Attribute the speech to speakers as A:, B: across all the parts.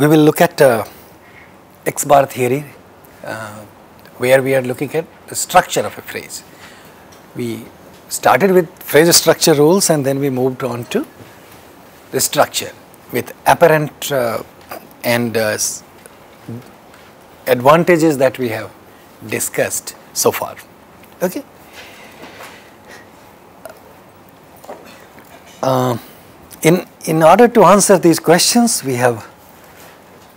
A: we will look at uh, X bar theory uh, where we are looking at the structure of a phrase. We started with phrase structure rules and then we moved on to the structure with apparent uh, and uh, advantages that we have discussed so far. Okay. Uh, in in order to answer these questions, we have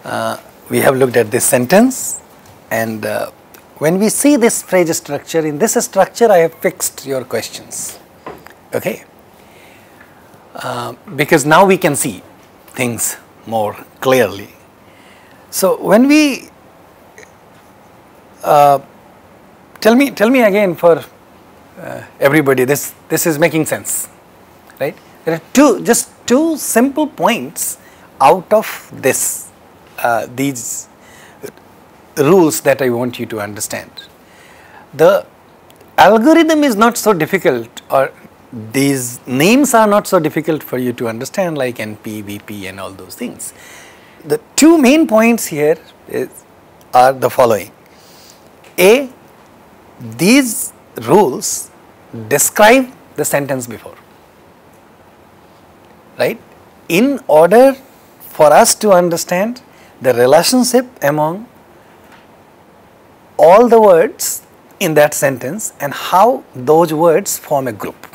A: uh, we have looked at this sentence, and uh, when we see this phrase structure, in this structure, I have fixed your questions. Okay. Uh, because now we can see things more clearly. So when we uh, tell me tell me again for uh, everybody this this is making sense right there are two just two simple points out of this uh, these rules that I want you to understand the algorithm is not so difficult or these names are not so difficult for you to understand like NP, VP and all those things. The two main points here is, are the following. A, these rules describe the sentence before, right? In order for us to understand the relationship among all the words in that sentence and how those words form a group.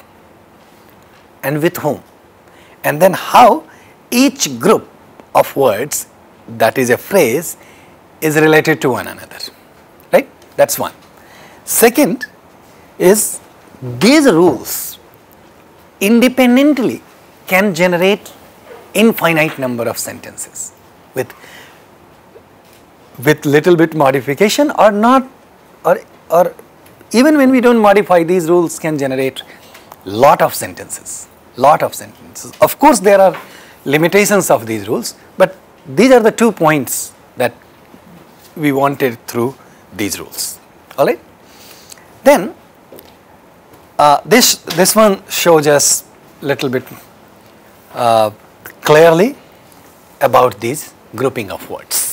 A: And with whom? And then how each group of words that is a phrase is related to one another. Right? That is one. Second is these rules independently can generate infinite number of sentences with with little bit modification or not or or even when we don't modify these rules can generate lot of sentences lot of sentences. Of course there are limitations of these rules but these are the two points that we wanted through these rules. All right? Then uh, this this one shows us little bit uh, clearly about these grouping of words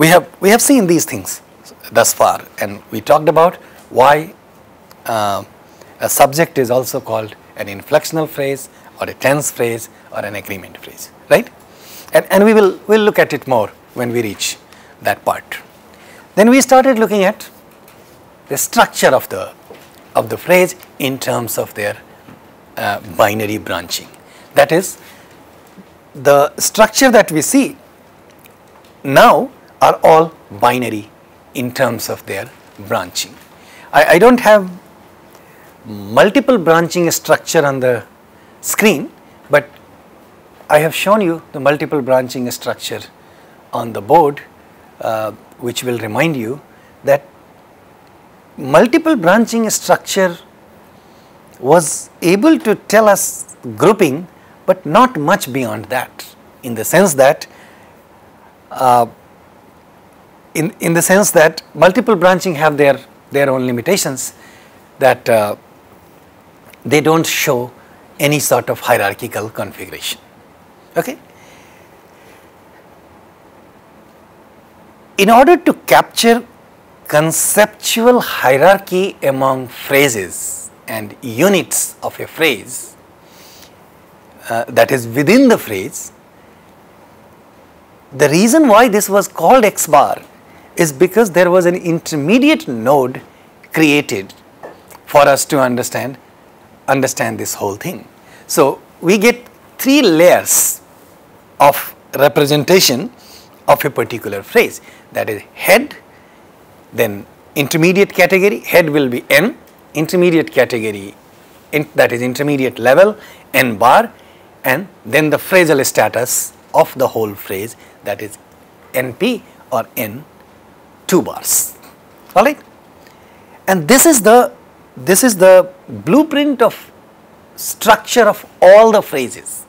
A: we have we have seen these things thus far and we talked about why uh, a subject is also called an inflectional phrase or a tense phrase or an agreement phrase right? And, and we will we'll look at it more when we reach that part. Then we started looking at the structure of the of the phrase in terms of their uh, binary branching. That is the structure that we see now are all binary in terms of their branching. I, I don't have multiple branching structure on the screen, but I have shown you the multiple branching structure on the board uh, which will remind you that multiple branching structure was able to tell us grouping but not much beyond that in the sense that uh, in, in the sense that multiple branching have their, their own limitations that uh, they do not show any sort of hierarchical configuration. Okay? In order to capture conceptual hierarchy among phrases and units of a phrase uh, that is within the phrase, the reason why this was called X bar is because there was an intermediate node created for us to understand understand this whole thing. So, we get three layers of representation of a particular phrase that is head, then intermediate category, head will be N, intermediate category in, that is intermediate level N bar and then the phrasal status of the whole phrase that is NP or N 2 bars alright. And this is the this is the blueprint of structure of all the phrases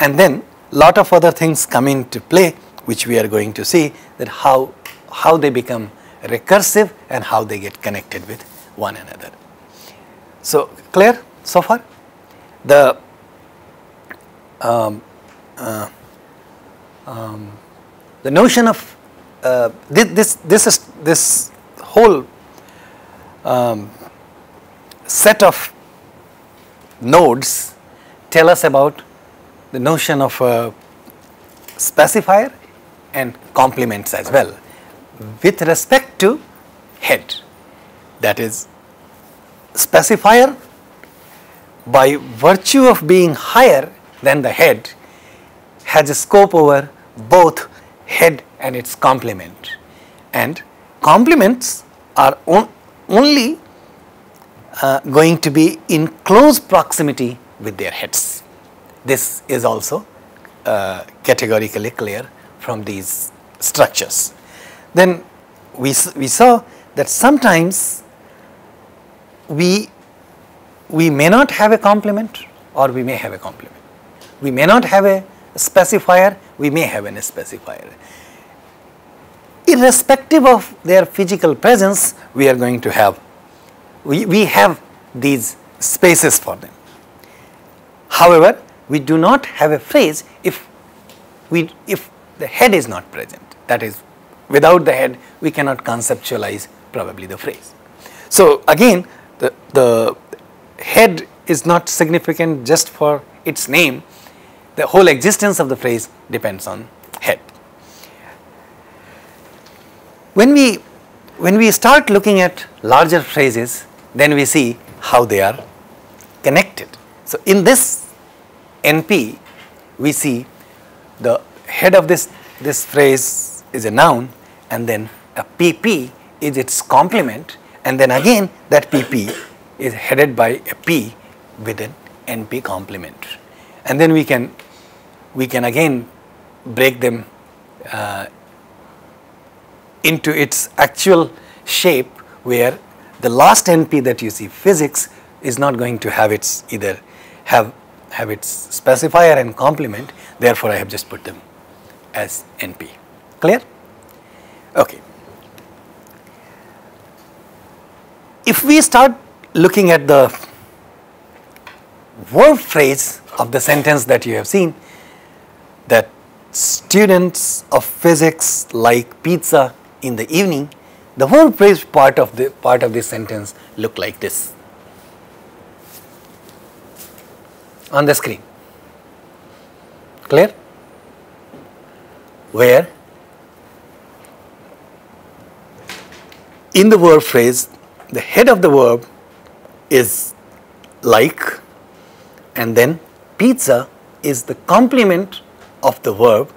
A: and then lot of other things come into play which we are going to see that how how they become recursive and how they get connected with one another. So clear so far? The um, uh, um, the notion of uh, this, this, this is this whole um, set of nodes tell us about the notion of a specifier and complements as well with respect to head. That is specifier by virtue of being higher than the head has a scope over both head and its complement and complements are on, only uh, going to be in close proximity with their heads. This is also uh, categorically clear from these structures. Then we, we saw that sometimes we, we may not have a complement or we may have a complement. We may not have a specifier, we may have an specifier. Irrespective of their physical presence, we are going to have, we, we have these spaces for them. However, we do not have a phrase if we, if the head is not present. That is, without the head, we cannot conceptualize probably the phrase. So again, the, the head is not significant just for its name, the whole existence of the phrase depends on head. When we, when we start looking at larger phrases, then we see how they are connected. So in this NP, we see the head of this, this phrase is a noun and then a PP is its complement and then again that PP is headed by a P with an NP complement. And then we can, we can again break them uh, into its actual shape where the last NP that you see physics is not going to have its either have have its specifier and complement. Therefore I have just put them as NP clear? Okay. If we start looking at the verb phrase of the sentence that you have seen that students of physics like pizza in the evening the whole phrase part of the part of this sentence look like this on the screen. Clear? Where in the verb phrase, the head of the verb is like and then pizza is the complement of the verb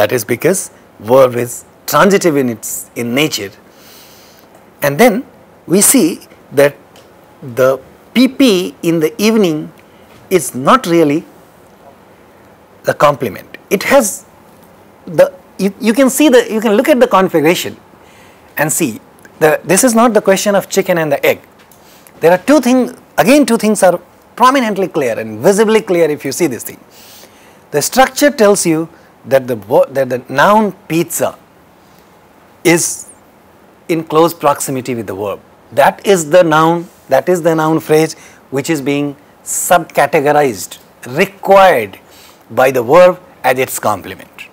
A: that is because verb is transitive in its in nature and then we see that the pp in the evening is not really the complement. It has the, you, you can see the, you can look at the configuration and see the, this is not the question of chicken and the egg. There are two things, again two things are prominently clear and visibly clear if you see this thing. The structure tells you that the, that the noun pizza is in close proximity with the verb. That is the noun, that is the noun phrase which is being subcategorized, required by the verb as its complement.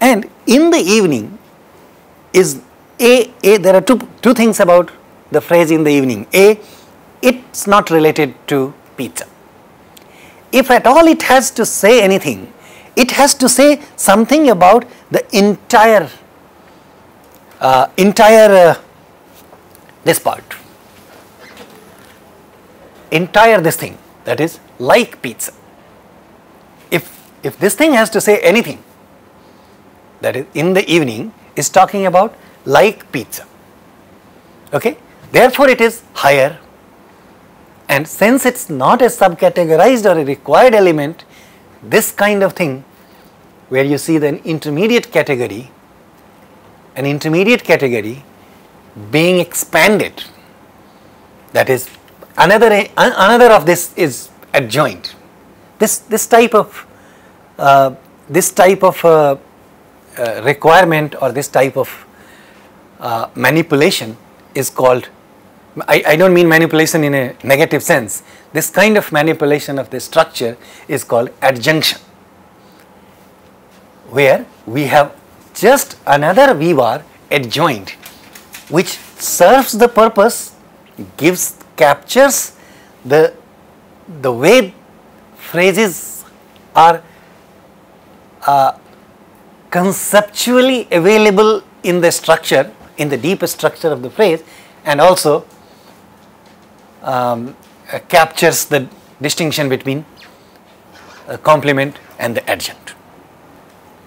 A: And in the evening is A, A there are two, two things about the phrase in the evening. A, it's not related to pizza. If at all it has to say anything, it has to say something about the entire, uh, entire uh, this part, entire this thing that is like pizza. If, if this thing has to say anything, that is in the evening is talking about like pizza. Okay? Therefore, it is higher and since it's not a subcategorized or a required element, this kind of thing where you see the intermediate category, an intermediate category being expanded, that is Another, another of this is adjunct. This, this type of, uh, this type of uh, uh, requirement or this type of uh, manipulation is called, I, I don't mean manipulation in a negative sense, this kind of manipulation of the structure is called adjunction. where we have just another V bar adjoined which serves the purpose, gives, captures the, the way phrases are uh, conceptually available in the structure, in the deep structure of the phrase and also um, uh, captures the distinction between a complement and the adjunct.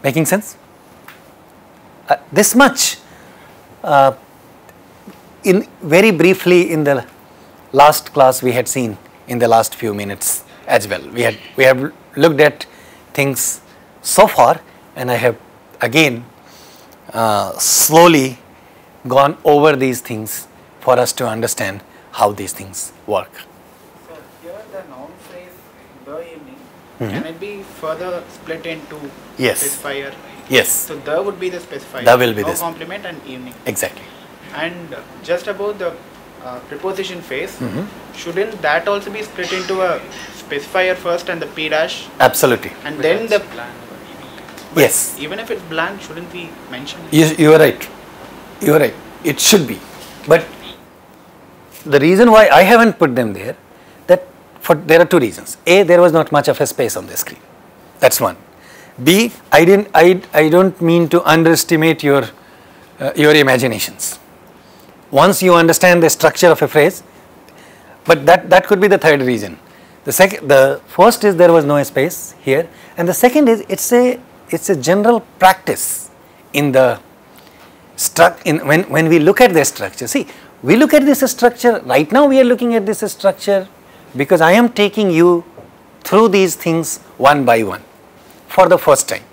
A: Making sense? Uh, this much uh, in very briefly in the last class we had seen in the last few minutes as well. We had we have looked at things so far and I have again uh, slowly gone over these things for us to understand how these things work.
B: So here the noun phrase the evening
A: Mhm.
B: can it be further split into
A: Yes.
B: specifier?
A: Yes,
B: So the would be the specifier.
A: The will be
B: no
A: the
B: complement and evening.
A: exactly.
B: And just about the uh, preposition phrase,
A: Mhm.
B: shouldn't that also be split into a specifier first and the p dash,
A: Absolutely.
B: and then the
A: Yes.
B: even if it's blank, shouldn't we mention? it?
A: You, you are right. You are right. It should be. But the reason why I haven't put them there, that for there are two reasons. A, there was not much of a space on the screen. That's one. B, I didn't. I, I don't mean to underestimate your uh, your imaginations. Once you understand the structure of a phrase, but that that could be the third reason. The second, the first is there was no space here, and the second is it's a it's a general practice in the struct in when when we look at the structure. See, we look at this structure right now. We are looking at this structure because I am taking you through these things one by one for the first time.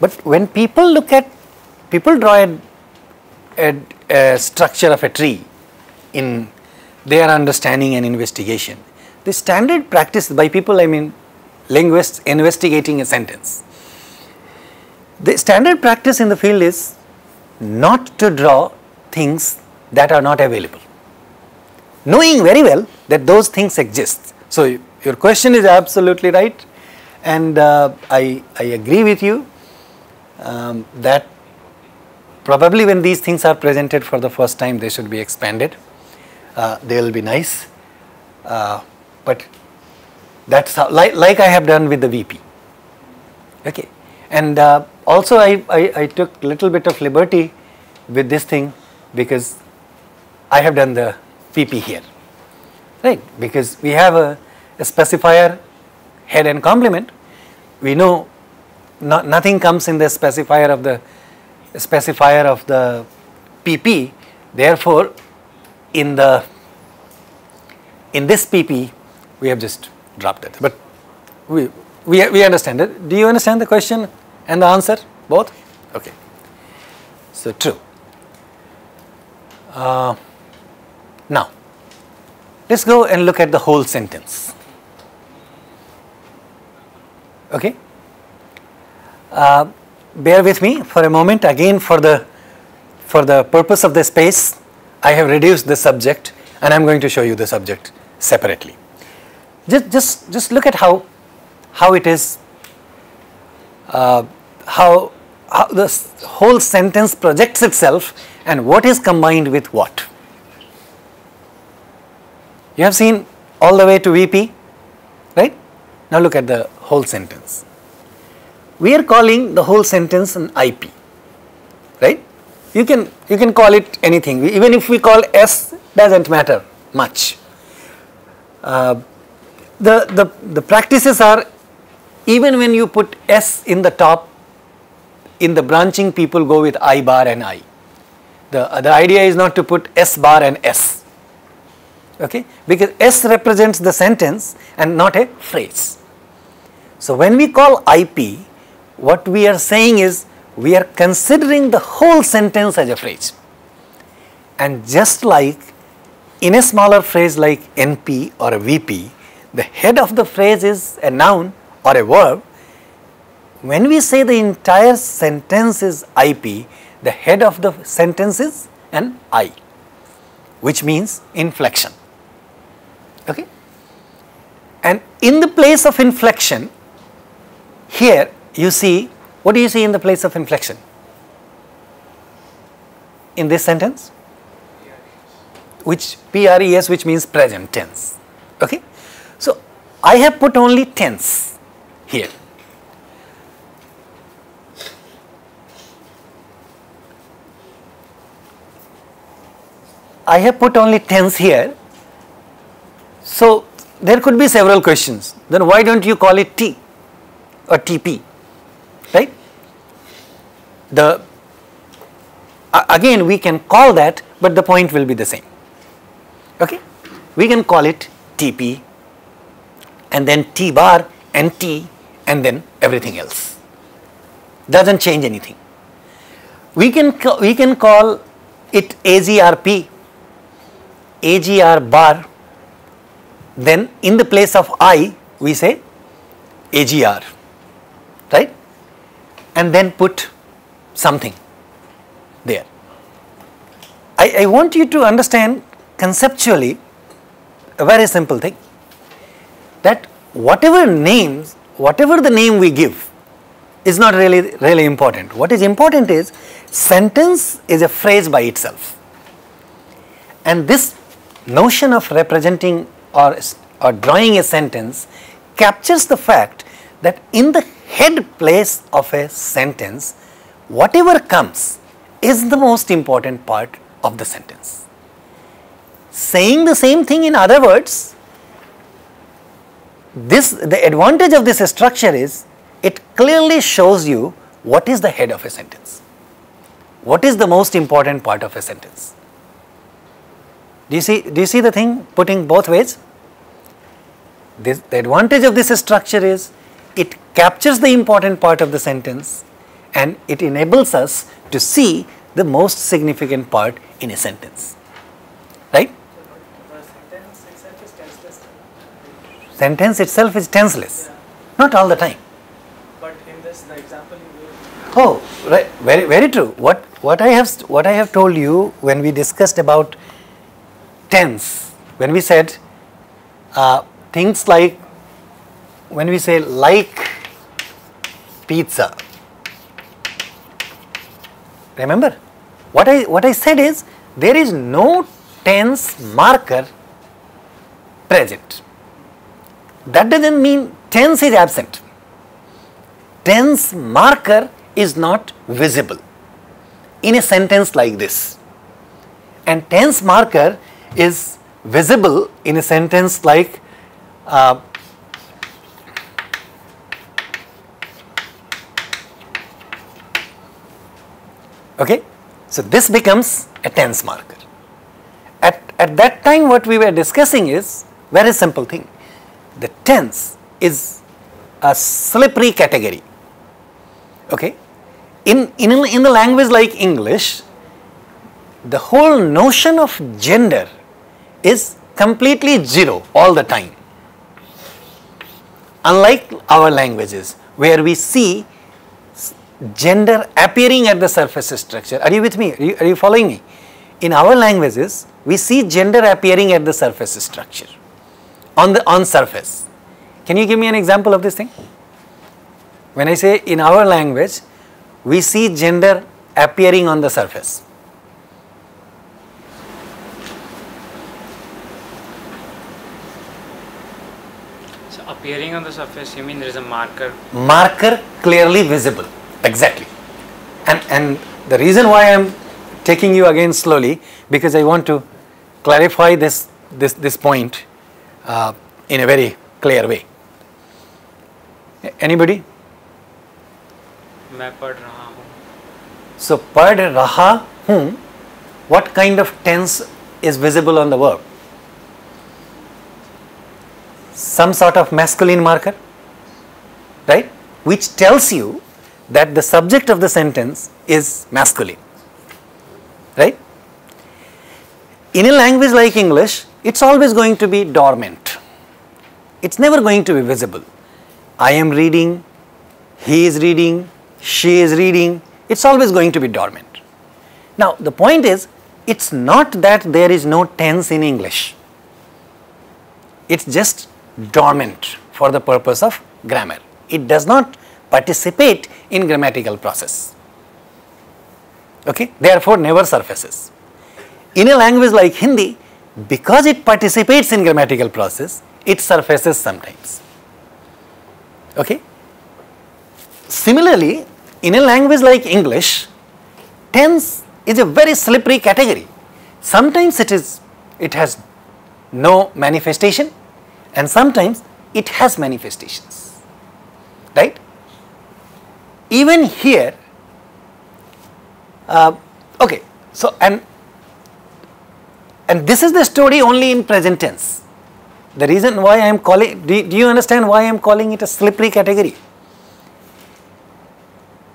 A: But when people look at people draw a, a, a structure of a tree in their understanding and investigation. The standard practice by people, I mean linguists investigating a sentence. The standard practice in the field is not to draw things that are not available, knowing very well that those things exist. So, your question is absolutely right. And uh, I, I agree with you um, that probably when these things are presented for the first time they should be expanded. Uh, they will be nice. Uh, but that's how like, like I have done with the VP okay. And uh, also I, I, I took little bit of liberty with this thing because I have done the PP here. Right because we have a, a specifier head and complement. We know no, nothing comes in the specifier of the specifier of the PP therefore in the in this PP we have just dropped it. But we we, we understand it. Do you understand the question and the answer both? Okay. So true. Uh, now let's go and look at the whole sentence. Okay? Uh, bear with me for a moment. Again for the for the purpose of the space I have reduced the subject and I am going to show you the subject separately. Just just just look at how how it is uh, how how the whole sentence projects itself and what is combined with what you have seen all the way to VP right? Now look at the whole sentence. We are calling the whole sentence an IP right? You can you can call it anything. Even if we call S doesn't matter much. Uh, the, the the practices are even when you put S in the top in the branching people go with I bar and I. The the idea is not to put S bar and S okay because S represents the sentence and not a phrase so when we call IP, what we are saying is we are considering the whole sentence as a phrase. And just like in a smaller phrase like NP or a VP, the head of the phrase is a noun or a verb. When we say the entire sentence is IP, the head of the sentence is an I, which means inflection. Okay? And in the place of inflection, here you see What do you see in the place of inflection? In this sentence? Which PRES which means present tense. Okay? So I have put only tense here. I have put only tense here. So there could be several questions. Then why don't you call it T or TP? Right? The again we can call that but the point will be the same. Okay? We can call it TP and then T bar and T and then everything else. Doesn't change anything. We can we can call it AGRP AGR bar, then in the place of I, we say AGR, right? And then put something there. I, I want you to understand conceptually a very simple thing that whatever names, whatever the name we give is not really, really important. What is important is sentence is a phrase by itself. And this notion of representing or, or drawing a sentence captures the fact that in the head place of a sentence, whatever comes is the most important part of the sentence. Saying the same thing in other words, this the advantage of this structure is it clearly shows you what is the head of a sentence. What is the most important part of a sentence? Do you see, do you see the thing putting both ways? This, the advantage of this structure is it captures the important part of the sentence and it enables us to see the most significant part in a sentence. Right?
C: sentence itself is tenseless.
A: Sentence itself is tenseless. Not all the time.
C: But in this, the example you gave,
A: Oh, right. Very, very true. What, what I have, what I have told you when we discussed about tense, when we said uh, things like, when we say like pizza, remember what I, what I said is there is no tense marker present. That doesn't mean tense is absent. Tense marker is not visible in a sentence like this. And tense marker is visible in a sentence like uh, okay so this becomes a tense marker. At, at that time what we were discussing is very simple thing. The tense is a slippery category okay? In, in, in the language like english the whole notion of gender is completely zero all the time. Unlike our languages where we see gender appearing at the surface structure. Are you with me? Are you, are you following me? In our languages, we see gender appearing at the surface structure, on the on surface. Can you give me an example of this thing? When I say in our language, we see gender appearing on the surface.
D: So appearing on the surface, you mean there is a marker?
A: marker clearly visible exactly and and the reason why i am taking you again slowly because i want to clarify this this this point uh, in a very clear way A- anybody
D: मैं पढ़ रहा हूँ
A: so pad raha hum what kind of tense is visible on the verb Some sort of masculine marker right? Which tells you that the subject of the sentence is masculine right? In a language like english it's always going to be dormant. It's never going to be visible. I am reading he is reading she is reading it's always going to be dormant. Now the point is it's not that there is no tense in english. It's just dormant for the purpose of grammar. It does not participate in grammatical process. Okay, therefore never surfaces. In a language like Hindi, because it participates in grammatical process, it surfaces sometimes. Okay. Similarly, in a language like English, tense is a very slippery category. Sometimes it is, it has no manifestation and sometimes it has manifestations, right? Even here, uh, okay, so and and this is the story only in present tense. The reason why I am calling, do, do you understand why I am calling it a slippery category?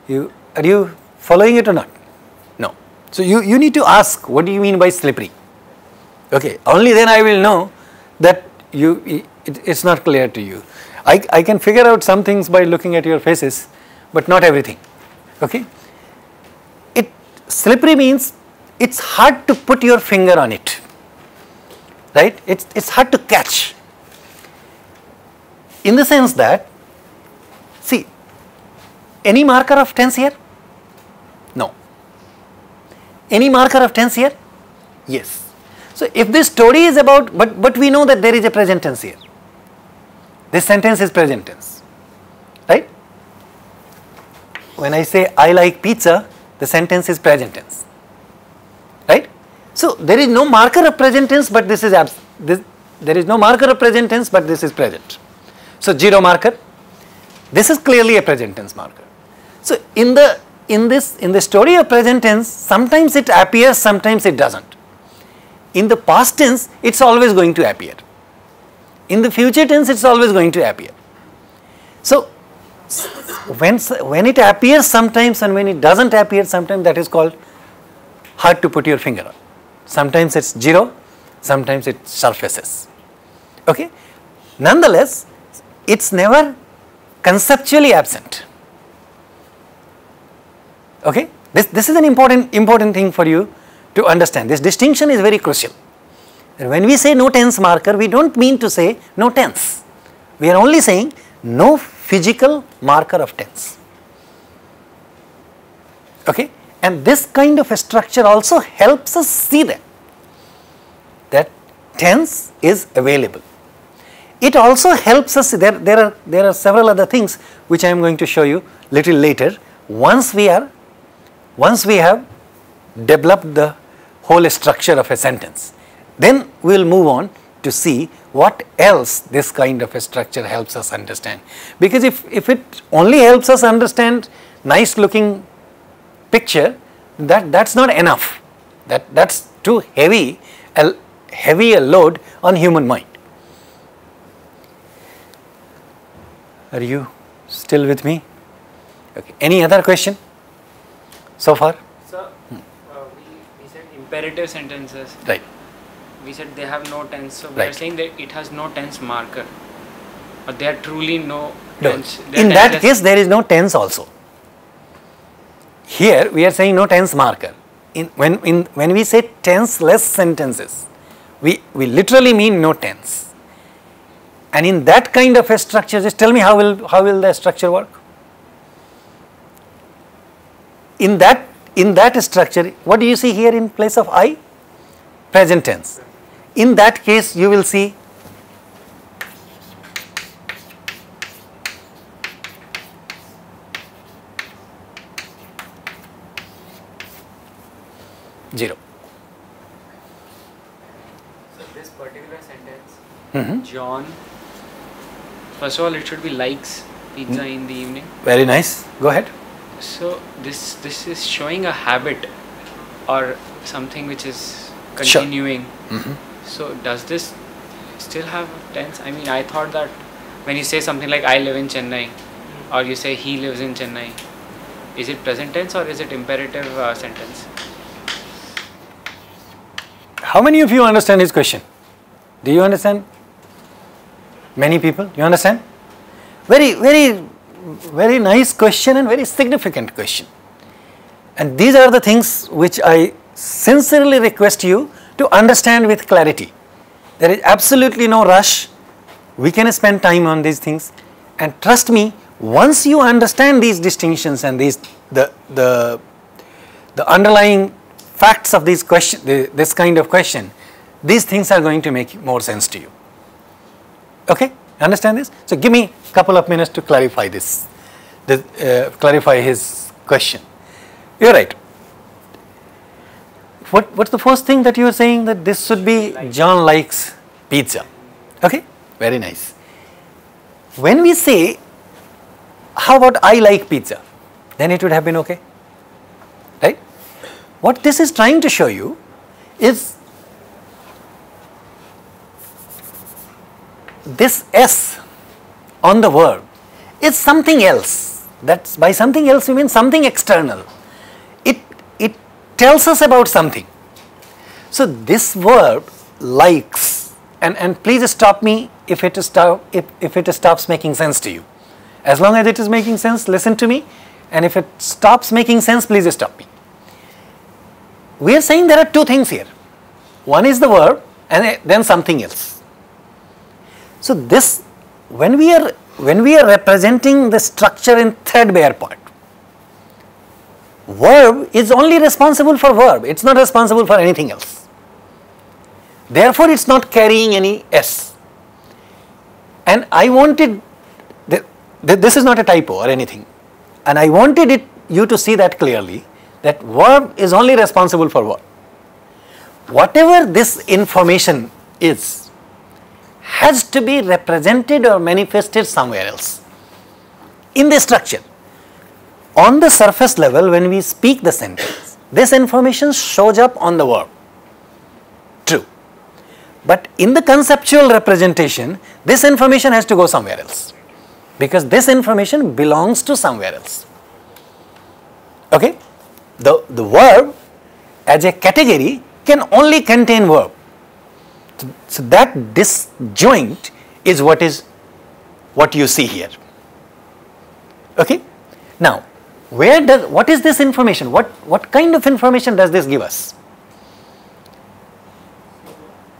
A: You, are you following it or not? No. So you, you need to ask, what do you mean by slippery? Okay, only then I will know that you, it, it's not clear to you. I, I can figure out some things by looking at your faces, but not everything. Okay? It, slippery means it's hard to put your finger on it right it's, it's hard to catch in the sense that see any marker of tense here no any marker of tense here yes so if this story is about but but we know that there is a present tense here this sentence is present tense right when i say i like pizza the sentence is present tense right so there is no marker of present tense, but this is absent. This, there is no marker of present tense, but this is present. So zero marker. This is clearly a present tense marker. So in the in this in the story of present tense, sometimes it appears, sometimes it doesn't. In the past tense, it's always going to appear. In the future tense, it's always going to appear. So when when it appears sometimes and when it doesn't appear sometimes, that is called hard to put your finger on sometimes it is 0, sometimes it surfaces. Okay? Nonetheless, it is never conceptually absent. Okay? This, this is an important, important thing for you to understand. This distinction is very crucial. When we say no tense marker, we do not mean to say no tense. We are only saying no physical marker of tense. Okay? And this kind of a structure also helps us see that, that tense is available. It also helps us, there, there, are, there are several other things which I am going to show you little later. Once we are, once we have developed the whole structure of a sentence, then we will move on to see what else this kind of a structure helps us understand. Because if, if it only helps us understand nice looking picture that that's not enough. That that's too heavy a heavy a load on human mind. Are you still with me? Okay any other question so far?
D: So uh, we, we said imperative sentences.
A: Right
D: we said they have no tense so we
A: Right.
D: are saying that it has no tense marker or there are truly no
A: no.
D: tense
A: in that case there is no tense also here we are saying no tense marker. In, when, in, when we say tenseless sentences, we, we literally mean no tense. And in that kind of a structure, just tell me how will, how will the structure work? In that, in that structure, what do you see here in place of I? Present tense. In that case, you will see zero.
D: so this particular sentence
A: Mhm.
D: john first of all it should be likes pizza
A: Hmm.
D: in the evening
A: Very nice. Go ahead.
D: so this this is showing a habit or something which is
A: Sure.
D: continuing
A: Mhm.
D: So does this still have tense i mean i thought that when you say something like i live in chennai or you say he lives in chennai is it present tense or is it imperative uh, sentence
A: How many of you understand his question? Do you understand? Many people? You understand? Very, very, very nice question and very significant question. And these are the things which I sincerely request you to understand with clarity. There is absolutely no rush. We can spend time on these things. And trust me, once you understand these distinctions and these the the the underlying facts of these question the, this kind of question these things are going to make more sense to you okay understand this so give me a couple of minutes to clarify this, this uh, clarify his question you're right what what's the first thing that you are saying that this should be john likes pizza okay very nice when we say how about I like pizza? Then it would have been okay. Right? What this is trying to show you is this S on the verb is something else. That's by something else you mean something external. Tells us about something. So this verb likes and, and please stop me if it stop if, if it stops making sense to you. As long as it is making sense, listen to me. And if it stops making sense, please stop me. We are saying there are two things here. One is the verb and then something else. So this, when we are when we are representing the structure in threadbare part, verb is only responsible for verb. It's not responsible for anything else. Therefore, it's not carrying any s. And I wanted th this is not a typo or anything. And I wanted it you to see that clearly that verb is only responsible for verb. Whatever this information is has to be represented or manifested somewhere else in the structure. On the surface level when we speak the sentence, this information shows up on the verb. True. But in the conceptual representation, this information has to go somewhere else because this information belongs to somewhere else. Okay? The, the verb as a category can only contain verb. So, so that disjoint is what is what you see here. Okay? Now, where does what is this information? What what kind of information does this give us?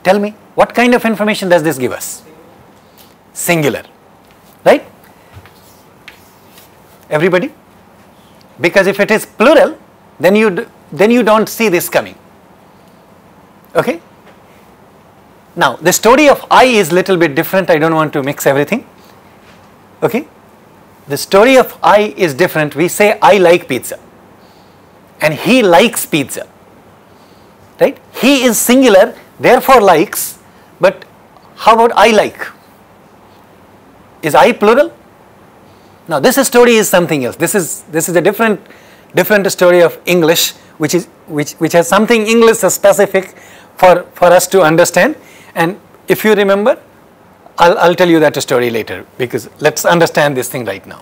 A: Tell me, what kind of information does this give us? Singular. Right? everybody because if it is plural then you then you don't see this coming okay now the story of i is little bit different i don't want to mix everything okay the story of i is different. We say i like pizza. And he likes pizza. Right? He is singular therefore likes. But how about i like? Is i plural? Now this story is something else. This is this is a different different story of English, which is which which has something English specific for for us to understand. And if you remember, I'll I'll tell you that story later because let's understand this thing right now.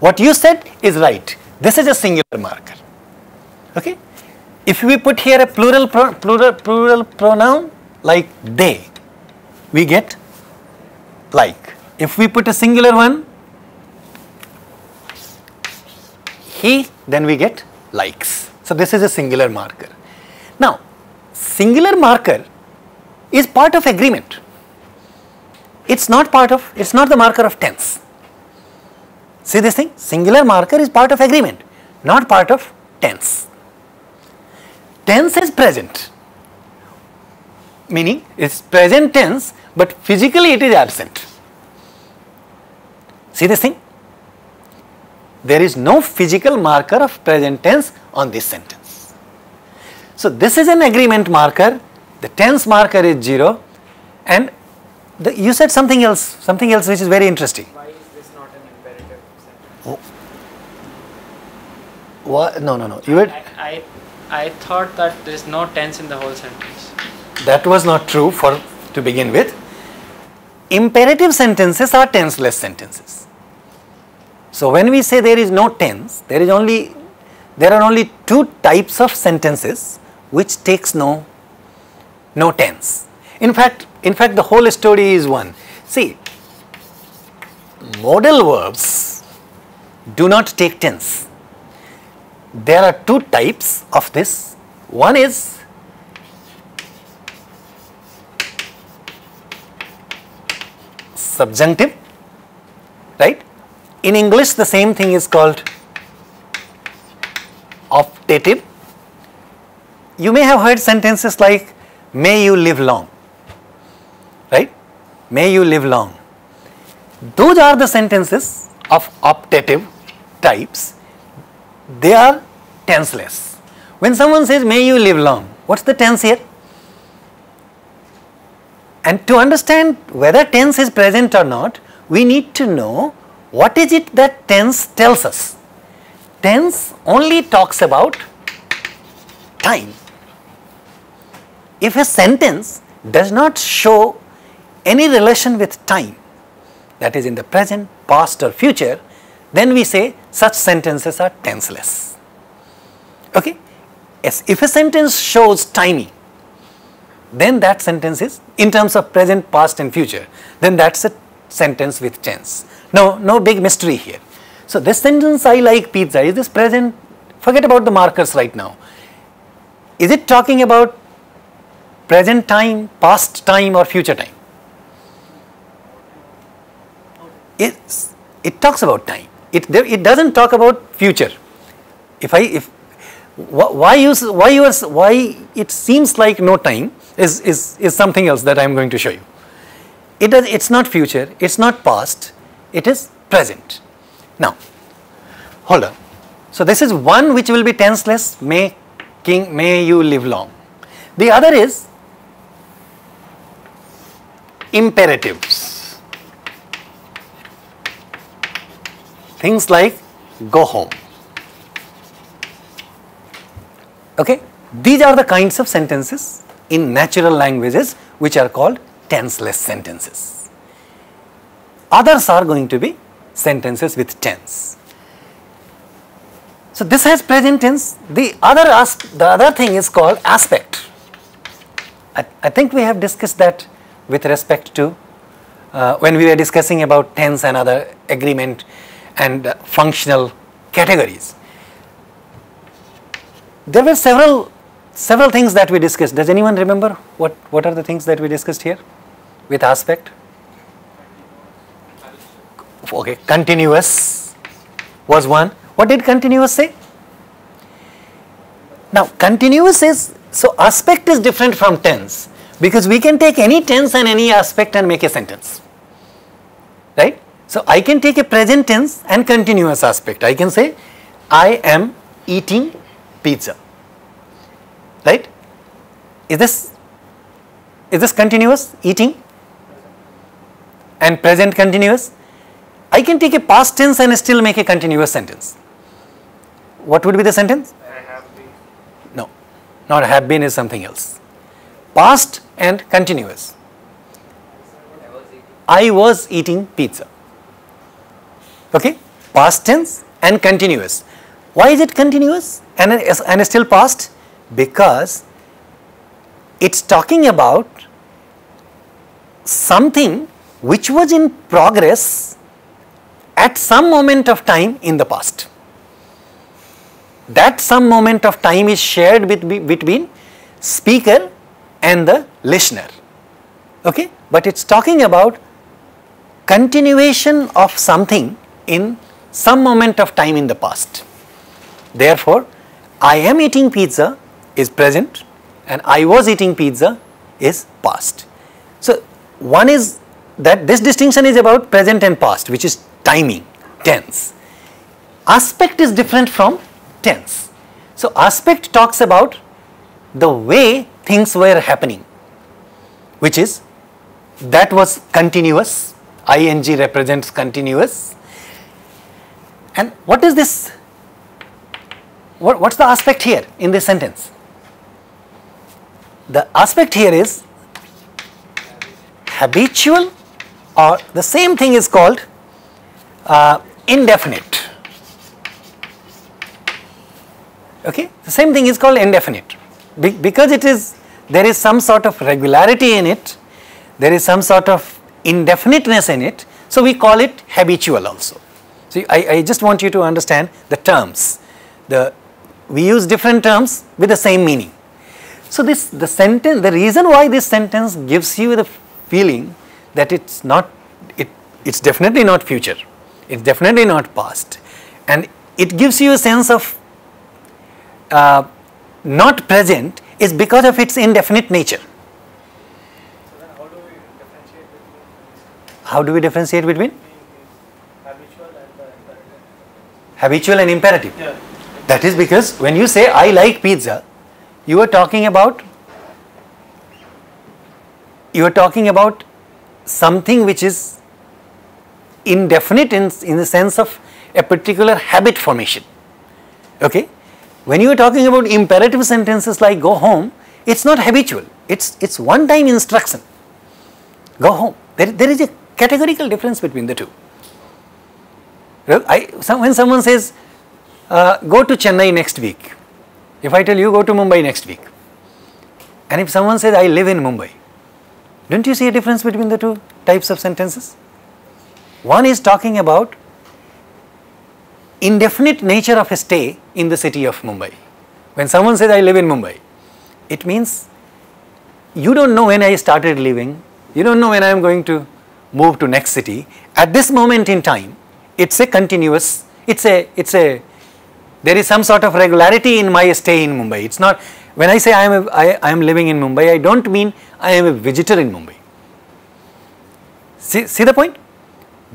A: What you said is right. This is a singular marker. Okay. If we put here a plural pro, plural plural pronoun like they, we get like. If we put a singular one he, then we get likes. So this is a singular marker. Now, singular marker is part of agreement. It's not part of, it's not the marker of tense. See this thing? Singular marker is part of agreement, not part of tense. Tense is present, meaning it's present tense, but physically it is absent. See this thing? there is no physical marker of present tense on this sentence. So this is an agreement marker, the tense marker is 0 and the, you said something else, something else which is very interesting.
C: Why is this not an imperative sentence?
A: Oh. What? No, no, no. You had,
D: I, I, I thought that there is no tense in the whole sentence.
A: that was not true for to begin with. Imperative sentences are tenseless sentences. So when we say there is no tense, there is only there are only two types of sentences which takes no no tense. In fact, in fact the whole story is one. See, modal verbs do not take tense. There are two types of this. One is subjunctive, right? in English the same thing is called optative. You may have heard sentences like, may you live long, right? May you live long. Those are the sentences of optative types. They are tenseless. When someone says, may you live long, what's the tense here? And to understand whether tense is present or not, we need to know what is it that tense tells us. Tense only talks about time. If a sentence does not show any relation with time, that is in the present, past or future, then we say such sentences are tenseless. Okay? Yes, if a sentence shows timing, then that sentence is in terms of present, past and future, then that's a sentence with tense. No, no big mystery here. So this sentence I like pizza, is this present? Forget about the markers right now. Is it talking about present time, past time or future time? It talks about time. It, it doesn't talk about future. If I, if, why you, why use, why it seems like no time is, is, is something else that I am going to show you. It does, it's not future, it's not past, it is present. Now, hold on. So this is one which will be tenseless, may king, may you live long. The other is imperatives. Things like go home. Okay, these are the kinds of sentences in natural languages which are called tenseless sentences. Others are going to be sentences with tense. So this has present tense. The other the other thing is called aspect. I, I think we have discussed that with respect to uh, when we were discussing about tense and other agreement and functional categories. There were several several things that we discussed. Does anyone remember what, what are the things that we discussed here with aspect? Okay, continuous was one. What did continuous say? Now, continuous is, so aspect is different from tense because we can take any tense and any aspect and make a sentence, right? So, I can take a present tense and continuous aspect. I can say, I am eating pizza right? Is this is this continuous eating and present continuous? I can take a past tense and still make a continuous sentence. What would be the sentence?
C: I have been.
A: No, not have been is something else. Past and continuous.
C: I was eating.
A: I was eating pizza. Okay, past tense and continuous. Why is it continuous and, and still past? because it's talking about something which was in progress at some moment of time in the past. That some moment of time is shared with, between speaker and the listener. Okay? But it's talking about continuation of something in some moment of time in the past. Therefore, I am eating pizza is present and I was eating pizza is past. So, one is that this distinction is about present and past which is timing, tense. Aspect is different from tense. So, aspect talks about the way things were happening which is that was continuous, ing represents continuous and what is this, what, what's the aspect here in this sentence? the aspect here is habitual or the same thing is called uh, indefinite. Okay, the same thing is called indefinite Be because it is there is some sort of regularity in it, there is some sort of indefiniteness in it, so we call it habitual also. So I, I just want you to understand the terms. The we use different terms with the same meaning. So this the sentence the reason why this sentence gives you the feeling that it's not it it's definitely not future It's definitely not past. And it gives you a sense of uh, not present is because of its indefinite nature.
E: So then how do we differentiate between
A: How do we differentiate between
E: the habitual and the imperative?
A: Habitual and imperative?
E: Yeah.
A: That is because when you say I like pizza, you are talking about you are talking about something which is indefinite in, in the sense of a particular habit formation. Okay? When you are talking about imperative sentences like go home, it's not habitual. It's it's one time instruction. Go home. There, there is a categorical difference between the two. I, some, when someone says, uh, go to Chennai next week, if I tell you go to Mumbai next week, and if someone says, I live in Mumbai, don't you see a difference between the two types of sentences? One is talking about indefinite nature of a stay in the city of Mumbai. When someone says, I live in Mumbai, it means you don't know when I started living, you don't know when I am going to move to next city. At this moment in time, it's a continuous, it's a, it's a, there is some sort of regularity in my stay in Mumbai. It's not, when I say I am, a, I, I am living in Mumbai, I don't mean I am a visitor in Mumbai. See, see the point?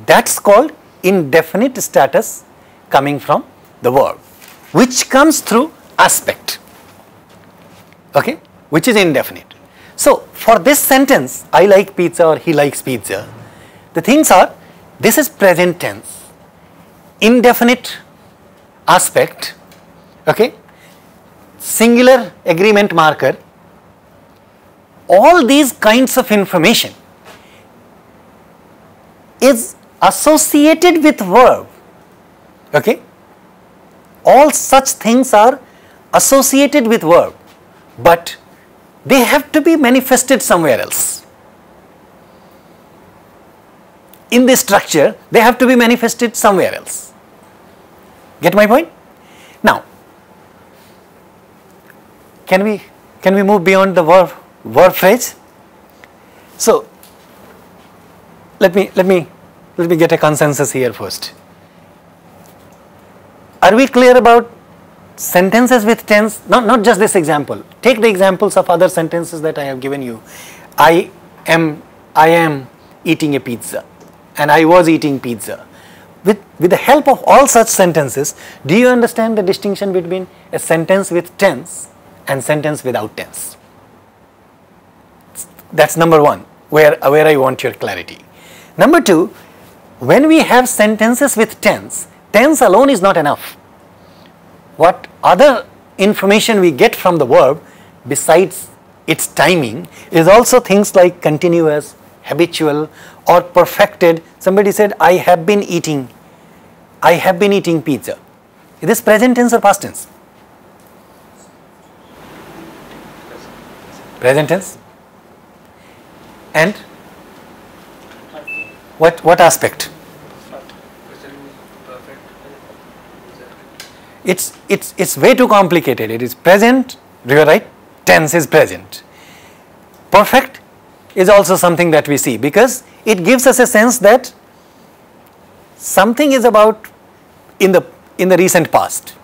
A: That's called indefinite status coming from the verb, which comes through aspect, okay, which is indefinite. So, for this sentence, I like pizza or he likes pizza, the things are, this is present tense, indefinite aspect, okay, singular agreement marker, all these kinds of information is associated with verb, okay. All such things are associated with verb, but they have to be manifested somewhere else. In this structure, they have to be manifested somewhere else. Get my point? Now, can we can we move beyond the verb verb phrase? So, let me let me let me get a consensus here first. Are we clear about sentences with tense? Not not just this example. Take the examples of other sentences that I have given you. I am I am eating a pizza and I was eating pizza. With, with the help of all such sentences, do you understand the distinction between a sentence with tense and sentence without tense? That's number one, where, where I want your clarity. Number two, when we have sentences with tense, tense alone is not enough. What other information we get from the verb besides its timing is also things like continuous, habitual or perfected. Somebody said, I have been eating, I have been eating pizza. Is this present tense or past tense? Present tense. And what, what aspect? It's, it's, it's way too complicated. It is present, you are right, tense is present. Perfect is also something that we see because it gives us a sense that something is about in the in the recent past.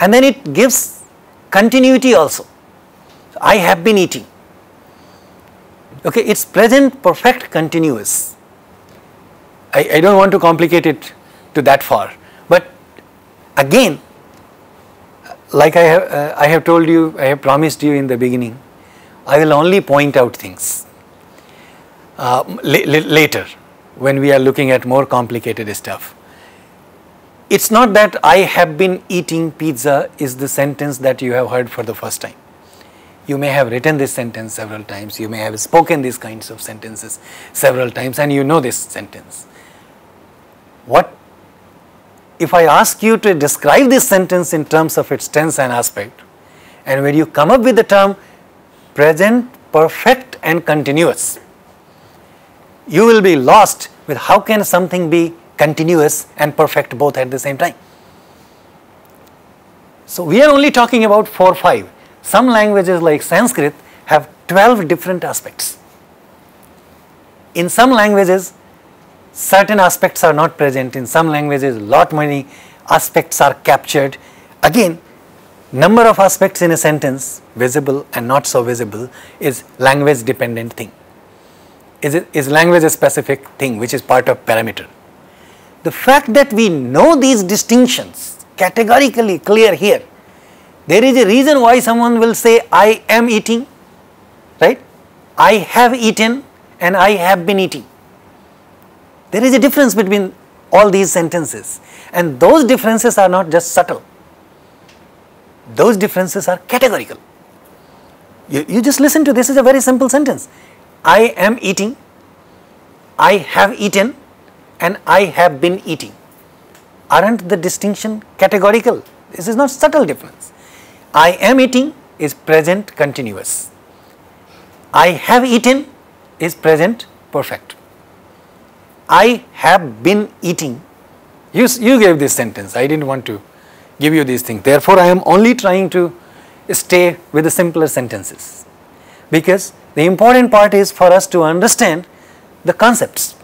A: And then it gives continuity also. I have been eating. Okay it's present perfect continuous. I, I don't want to complicate it to that far. But again like i have uh, i have told you i have promised you in the beginning i will only point out things uh, later when we are looking at more complicated stuff. It's not that I have been eating pizza is the sentence that you have heard for the first time. You may have written this sentence several times, you may have spoken these kinds of sentences several times and you know this sentence. What if I ask you to describe this sentence in terms of its tense and aspect and when you come up with the term present, perfect and continuous, you will be lost with how can something be continuous and perfect both at the same time. So we are only talking about 4 5. Some languages like Sanskrit have 12 different aspects. In some languages, certain aspects are not present. In some languages, lot many aspects are captured. Again, number of aspects in a sentence, visible and not so visible, is language dependent thing. Is, language a specific thing which is part of parameter. The fact that we know these distinctions categorically clear here, there is a reason why someone will say I am eating, right? I have eaten and I have been eating. There is a difference between all these sentences and those differences are not just subtle. Those differences are categorical. You, you just listen to this is a very simple sentence. I am eating, I have eaten and I have been eating. Aren't the distinction categorical? This is not subtle difference. I am eating is present continuous. I have eaten is present perfect. I have been eating. You, you gave this sentence. I didn't want to give you these things. Therefore, I am only trying to stay with the simpler sentences. Because the important part is for us to understand the concepts,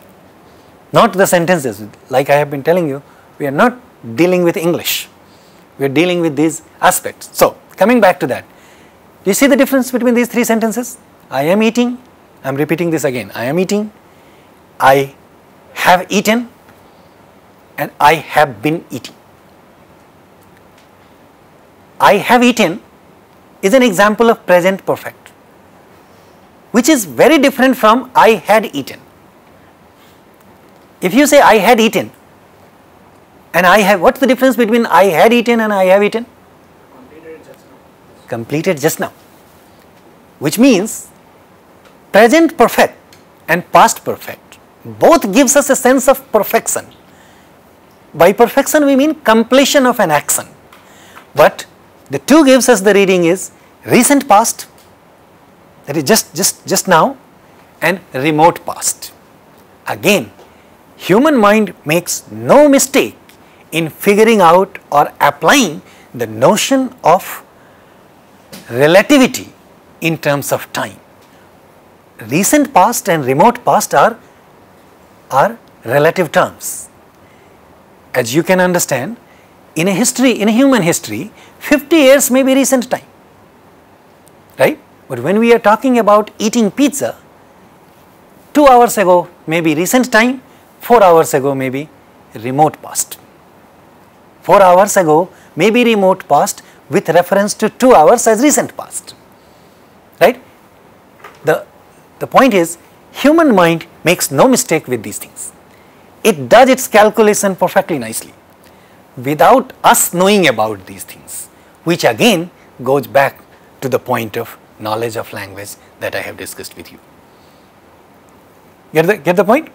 A: not the sentences. Like I have been telling you, we are not dealing with English. We are dealing with these aspects. So, coming back to that, do you see the difference between these three sentences? I am eating, I am repeating this again. I am eating, I have eaten, and I have been eating. I have eaten is an example of present perfect, which is very different from I had eaten. If you say I had eaten and I have, what's the difference between I had eaten and I have eaten?
E: Completed just now.
A: Completed just now, which means present perfect and past perfect both gives us a sense of perfection. By perfection we mean completion of an action, but the two gives us the reading is recent past that is just just just now and remote past. Again, human mind makes no mistake in figuring out or applying the notion of relativity in terms of time. Recent past and remote past are, are relative terms. As you can understand, in a history, in a human history, 50 years may be recent time, right? But when we are talking about eating pizza, 2 hours ago may be recent time, 4 hours ago may be remote past. 4 hours ago may be remote past with reference to 2 hours as recent past, right? The, the point is human mind makes no mistake with these things. It does its calculation perfectly nicely without us knowing about these things, which again goes back to the point of knowledge of language that I have discussed with you. Get the, get the point?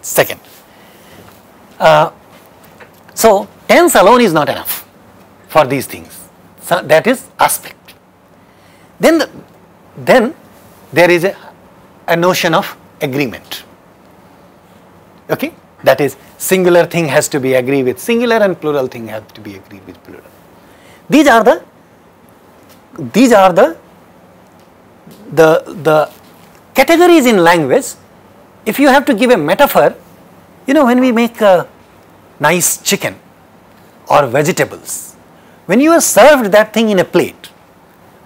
A: Second, uh, so tense alone is not enough for these things. So that is aspect. Then, the, then there is a, a notion of agreement. Okay, that is singular thing has to be agree with singular and plural thing have to be agreed with plural. These are the these are the the the categories in language. If you have to give a metaphor, you know when we make a nice chicken or vegetables, when you are served that thing in a plate,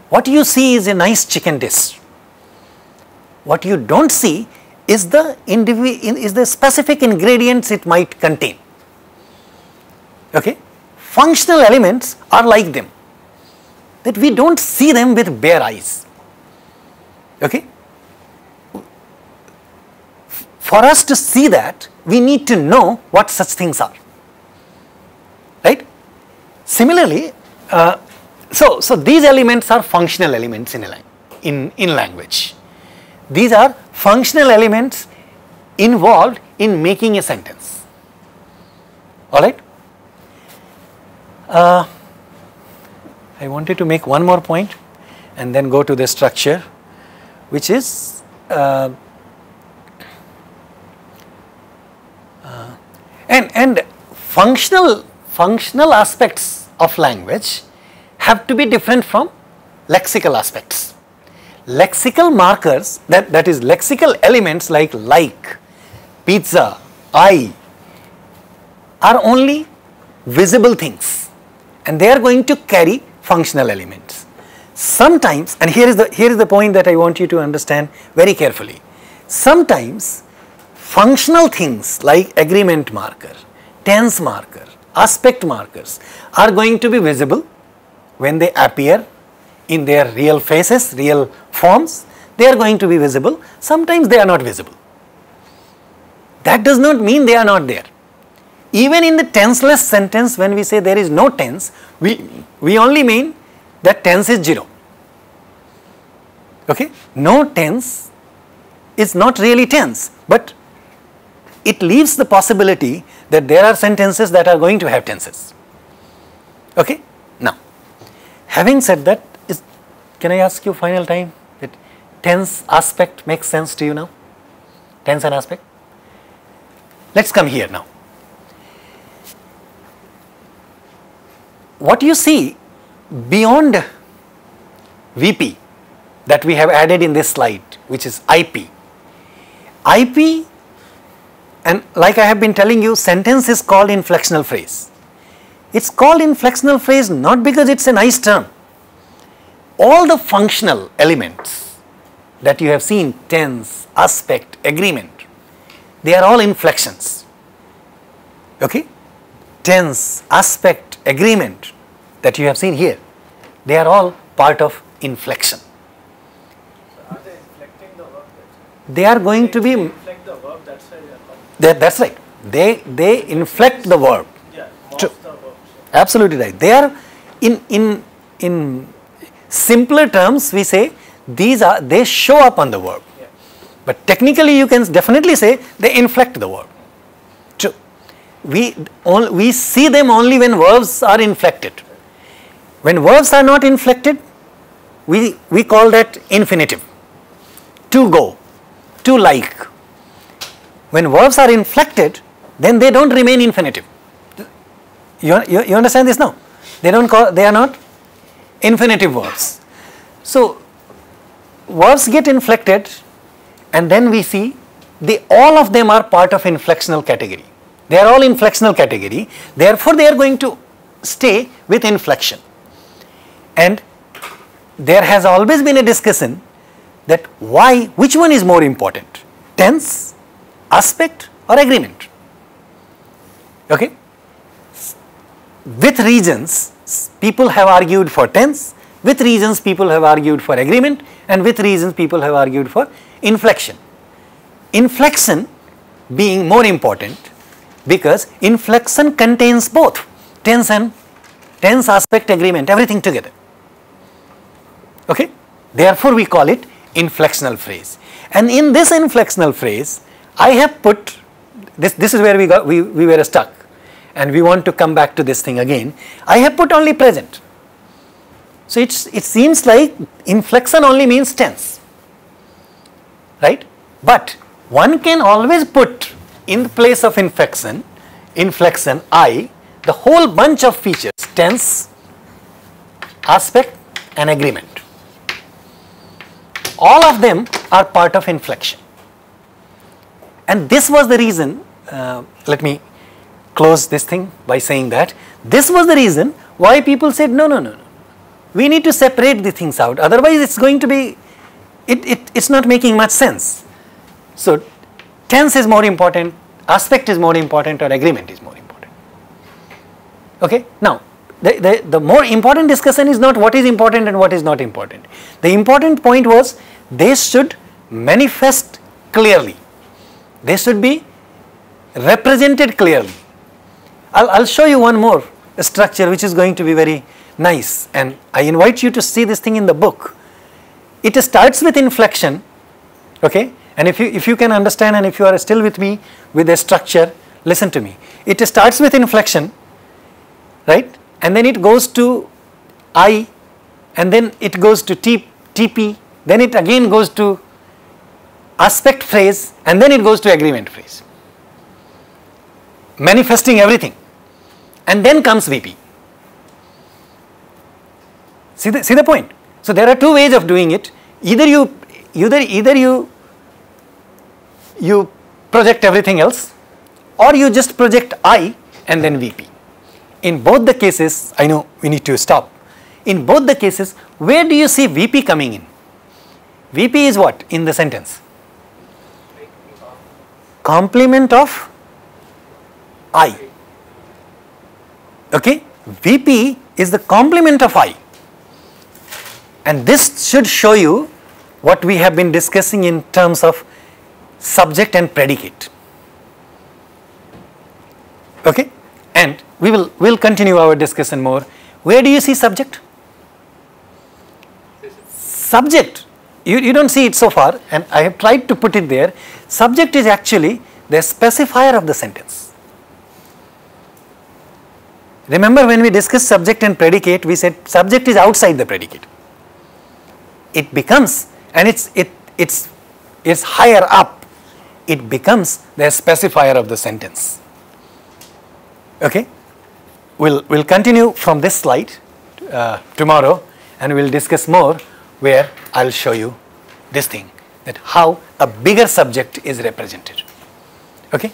A: what you see is a nice chicken dish. What you don't see is the is the specific ingredients it might contain. Okay, functional elements are like them that we don't see them with bare eyes. Okay, for us to see that, we need to know what such things are. Right? Similarly, uh, so, so these elements are functional elements in, a in, in language. These are functional elements involved in making a sentence. Alright? Uh, I wanted to make one more point and then go to the structure, which is uh, uh, and and functional functional aspects of language have to be different from lexical aspects. Lexical markers that that is lexical elements like like, pizza, I are only visible things and they are going to carry functional elements. Sometimes, and here is the here is the point that I want you to understand very carefully. Sometimes functional things like agreement marker, tense marker, aspect markers are going to be visible when they appear in their real faces, real forms, they are going to be visible. Sometimes they are not visible. That does not mean they are not there. Even in the tenseless sentence, when we say there is no tense, we, we only mean that tense is zero. Okay? No tense is not really tense, but it leaves the possibility that there are sentences that are going to have tenses. Okay? Now, having said that, is, can I ask you final time that tense aspect makes sense to you now? Tense and aspect? Let's come here now. What you see beyond VP that we have added in this slide, which is IP. IP and like I have been telling you, sentence is called inflectional phrase. It's called inflectional phrase not because it's a nice term. All the functional elements that you have seen, tense, aspect, agreement, they are all inflections. Okay? Tense, aspect, agreement that you have seen here, they are all part of inflection.
E: Are they inflecting the verb? That's
A: They are going to be,
E: inflect the verb. That's why they are
A: that's right, they, they inflect the verb.
E: Yeah,
A: True.
E: the verb. So
A: Absolutely right. They are in in in simpler terms we say these are they show up on the verb.
E: yeah.
A: But technically you can definitely say they inflect the verb. True. We on, we see them only when verbs are inflected. When verbs are not inflected, we we call that infinitive. To go, to like. When verbs are inflected, then they don't remain infinitive. You, you, you understand this now? They don't call, they are not infinitive verbs. So, verbs get inflected and then we see they all of them are part of inflectional category. They are all inflectional category. Therefore, they are going to stay with inflection. And there has always been a discussion that why, which one is more important? Tense, aspect or agreement? Okay? with reasons people have argued for tense, with reasons people have argued for agreement and with reasons people have argued for inflection. Inflection being more important because inflection contains both tense and tense aspect agreement everything together. Okay? Therefore we call it inflectional phrase. And in this inflectional phrase I have put this this is where we got we, we were stuck and we want to come back to this thing again, I have put only present. So it's, it seems like inflection only means tense, right? But one can always put in place of inflection, inflection I, the whole bunch of features, tense, aspect and agreement. All of them are part of inflection. And this was the reason, uh, let me close this thing by saying that this was the reason why people said no no no no. We need to separate the things out. Otherwise it's going to be it, it it's not making much sense. So tense is more important aspect is more important or agreement is more important. Okay? Now the, the, the more important discussion is not what is important and what is not important the important point was they should manifest clearly they should be represented clearly I'll, I'll show you one more structure which is going to be very nice and I invite you to see this thing in the book. It starts with inflection, okay? And if you, if you can understand and if you are still with me with a structure, listen to me. It starts with inflection, right? And then it goes to I and then it goes to T, TP, then it again goes to aspect phrase and then it goes to agreement phrase. Manifesting everything and then comes VP. See the, see the point? So there are two ways of doing it. Either you either either you you project everything else or you just project I and then VP. In both the cases, I know we need to stop. In both the cases, where do you see VP coming in? VP is what in the sentence? Complement of I. Okay? VP is the complement of I. And this should show you what we have been discussing in terms of subject and predicate. Okay? And we will we'll continue our discussion more. Where do you see subject? Subject, you, you don't see it so far and I have tried to put it there. Subject is actually the specifier of the sentence. Remember when we discussed subject and predicate, we said subject is outside the predicate. It becomes, and it's, it, it's, it's higher up, it becomes the specifier of the sentence. Okay? We'll, we'll continue from this slide uh, tomorrow and we'll discuss more where I'll show you this thing that how a bigger subject is represented. Okay?